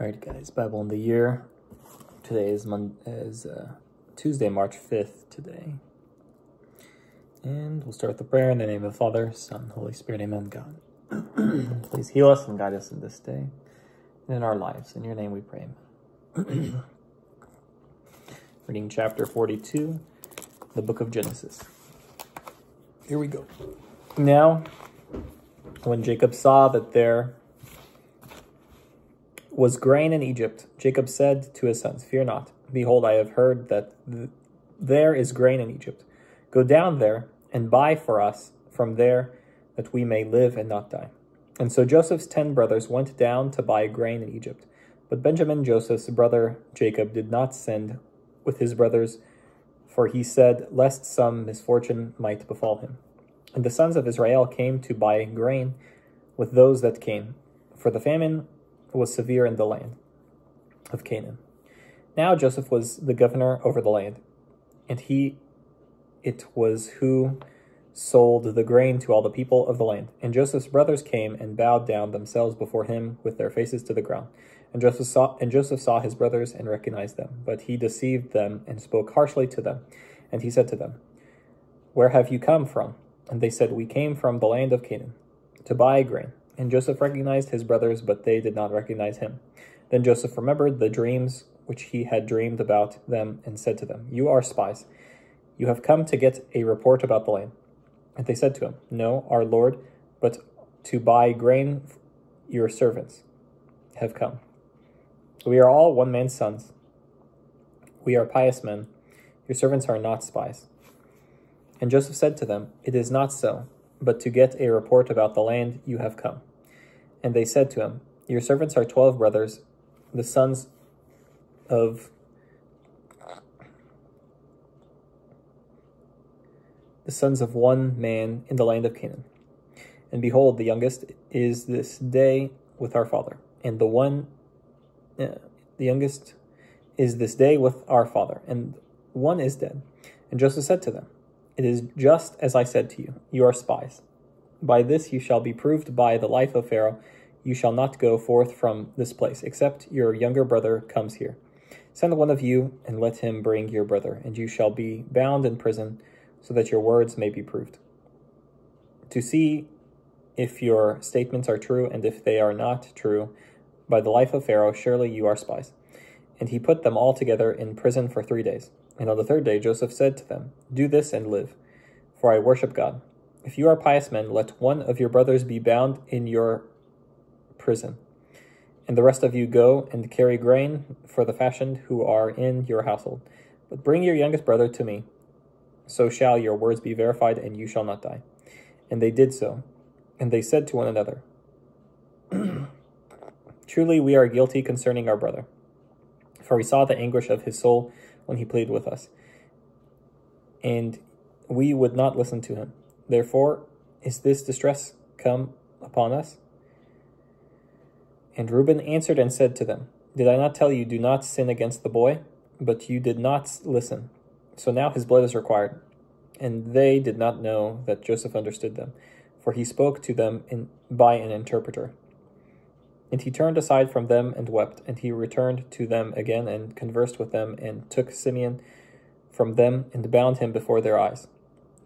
All right, guys, Bible in the year. Today is Mon- is uh, Tuesday, March 5th today. And we'll start with the prayer in the name of the Father, Son, Holy Spirit, Amen, God. Please heal us and guide us in this day and in our lives. In your name we pray. Reading chapter 42, the book of Genesis. Here we go. Now, when Jacob saw that there was grain in Egypt, Jacob said to his sons, Fear not. Behold, I have heard that th- there is grain in Egypt. Go down there and buy for us from there that we may live and not die. And so Joseph's ten brothers went down to buy grain in Egypt. But Benjamin, Joseph's brother Jacob, did not send with his brothers, for he said, Lest some misfortune might befall him. And the sons of Israel came to buy grain with those that came, for the famine was severe in the land of Canaan. Now Joseph was the governor over the land, and he it was who sold the grain to all the people of the land. And Joseph's brothers came and bowed down themselves before him with their faces to the ground. And Joseph saw and Joseph saw his brothers and recognized them, but he deceived them and spoke harshly to them. And he said to them, Where have you come from? And they said, We came from the land of Canaan to buy grain. And Joseph recognized his brothers, but they did not recognize him. Then Joseph remembered the dreams which he had dreamed about them and said to them, You are spies. You have come to get a report about the land. And they said to him, No, our Lord, but to buy grain your servants have come. We are all one man's sons. We are pious men. Your servants are not spies. And Joseph said to them, It is not so, but to get a report about the land you have come. And they said to him, Your servants are twelve brothers, the sons of the sons of one man in the land of Canaan. And behold, the youngest is this day with our father, and the one, uh, the youngest is this day with our father, and one is dead. And Joseph said to them, It is just as I said to you, you are spies. By this you shall be proved by the life of Pharaoh. You shall not go forth from this place, except your younger brother comes here. Send one of you, and let him bring your brother, and you shall be bound in prison so that your words may be proved. To see if your statements are true, and if they are not true, by the life of Pharaoh, surely you are spies. And he put them all together in prison for three days. And on the third day, Joseph said to them, Do this and live, for I worship God. If you are pious men, let one of your brothers be bound in your prison, and the rest of you go and carry grain for the fashioned who are in your household. But bring your youngest brother to me so shall your words be verified, and you shall not die. And they did so. And they said to one another, Truly we are guilty concerning our brother. For we saw the anguish of his soul when he pleaded with us. And we would not listen to him. Therefore, is this distress come upon us? And Reuben answered and said to them, Did I not tell you, do not sin against the boy? But you did not listen. So now his blood is required. And they did not know that Joseph understood them, for he spoke to them in, by an interpreter. And he turned aside from them and wept, and he returned to them again and conversed with them, and took Simeon from them and bound him before their eyes.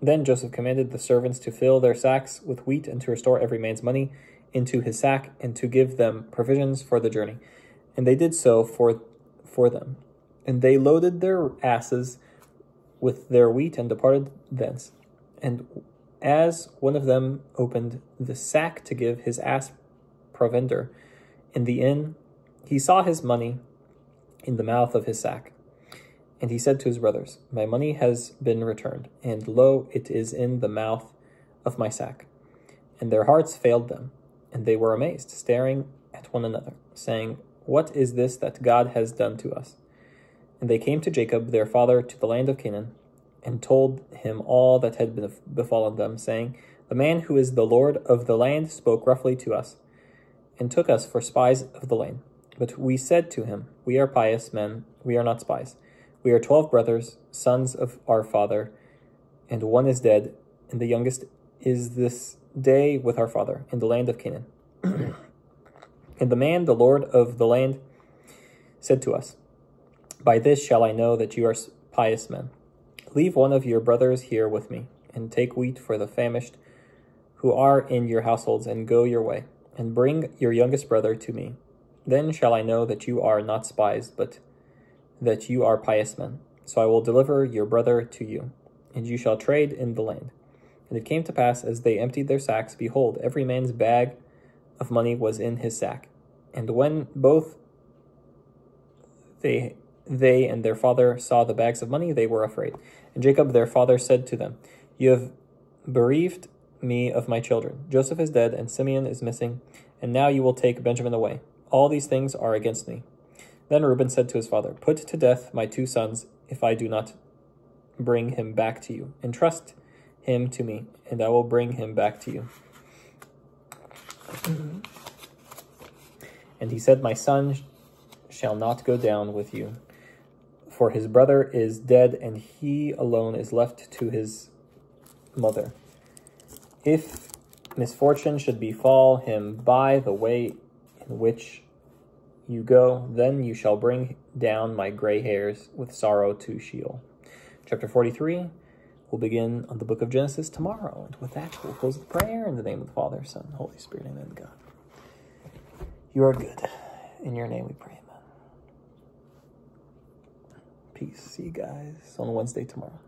Then Joseph commanded the servants to fill their sacks with wheat and to restore every man's money into his sack and to give them provisions for the journey. And they did so for, for them. And they loaded their asses with their wheat and departed thence. And as one of them opened the sack to give his ass provender in the inn, he saw his money in the mouth of his sack. And he said to his brothers, My money has been returned, and lo, it is in the mouth of my sack. And their hearts failed them, and they were amazed, staring at one another, saying, What is this that God has done to us? And they came to Jacob, their father, to the land of Canaan, and told him all that had befallen them, saying, The man who is the Lord of the land spoke roughly to us, and took us for spies of the land. But we said to him, We are pious men, we are not spies. We are twelve brothers, sons of our father, and one is dead, and the youngest is this day with our father, in the land of Canaan. and the man, the Lord of the land, said to us, By this shall I know that you are pious men. Leave one of your brothers here with me, and take wheat for the famished who are in your households, and go your way, and bring your youngest brother to me. Then shall I know that you are not spies, but that you are pious men. So I will deliver your brother to you, and you shall trade in the land. And it came to pass, as they emptied their sacks, behold, every man's bag of money was in his sack. And when both they they and their father saw the bags of money, they were afraid. And Jacob their father said to them, You have bereaved me of my children. Joseph is dead, and Simeon is missing, and now you will take Benjamin away. All these things are against me. Then Reuben said to his father, Put to death my two sons, if I do not bring him back to you. Entrust him to me, and I will bring him back to you. And he said, My son shall not go down with you, for his brother is dead, and he alone is left to his mother. If misfortune should befall him by the way in which you go, then you shall bring down my gray hairs with sorrow to Sheol. Chapter 43 we'll begin on the book of Genesis tomorrow. And with that, we'll close with prayer in the name of the Father, Son, Holy Spirit, Amen, God. You are good. In your name we pray, Amen. Peace. See you guys on Wednesday tomorrow.